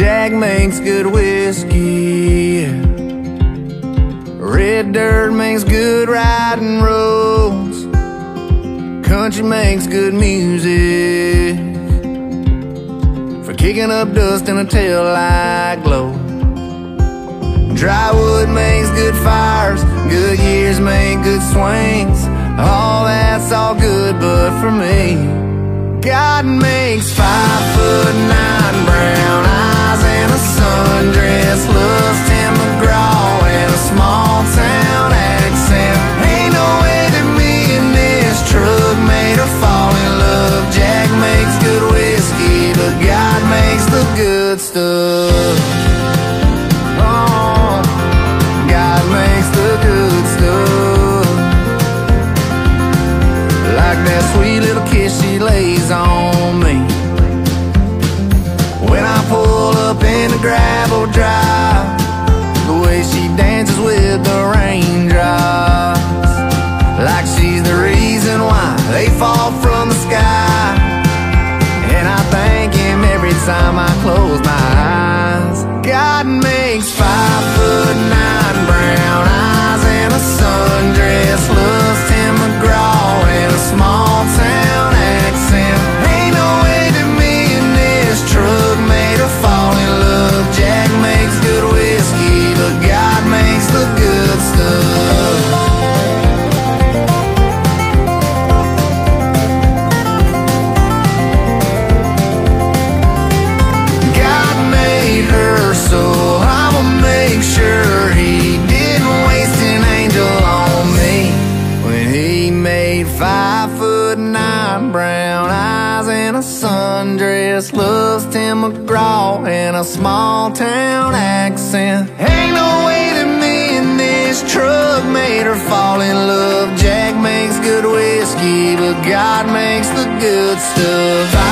Jack makes good whiskey. Red dirt makes good riding roads. Country makes good music. For kicking up dust in a tail light glow. Dry wood makes good fires. Goodyears make good swings. All that's all good, but for me. God makes five foot good stuff. Oh, God makes the good stuff. Like that sweet little kiss she lays on me When I pull up in the gravel drive The way she dances with the raindrops Like she's the reason why they fall from time I close my eyes. God makes five five foot nine brown eyes and a sundress. Loves Tim McGraw and a small town accent. Ain't no way that me and this truck made her fall in love. Jack makes good whiskey, but God makes the good stuff.